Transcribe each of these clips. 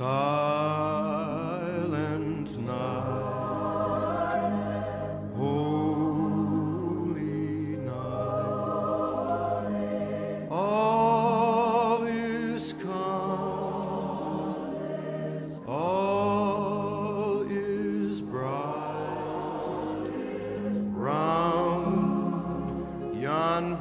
silent night, holy night, all is calm, all is bright, round yon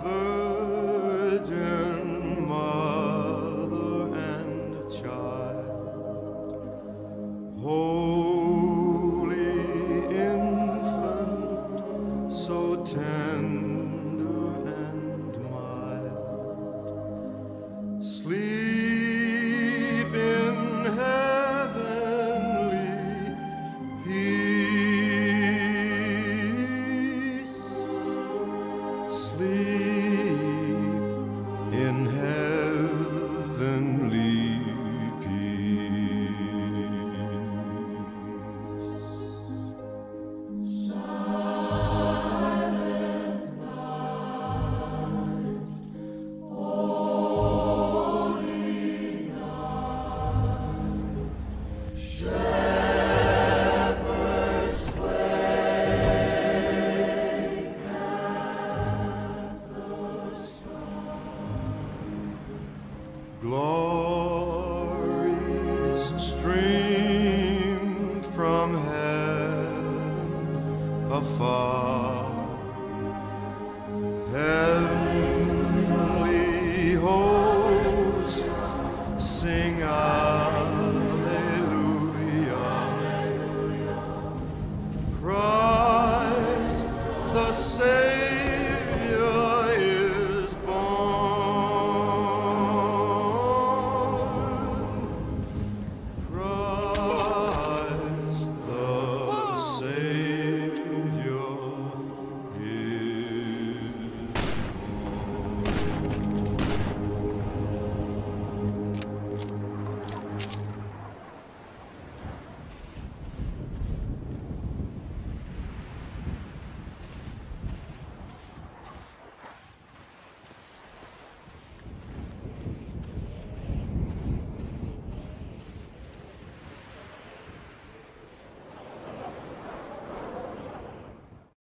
tender and mild. Sleep in heavenly peace. Sleep. glories stream from heaven afar.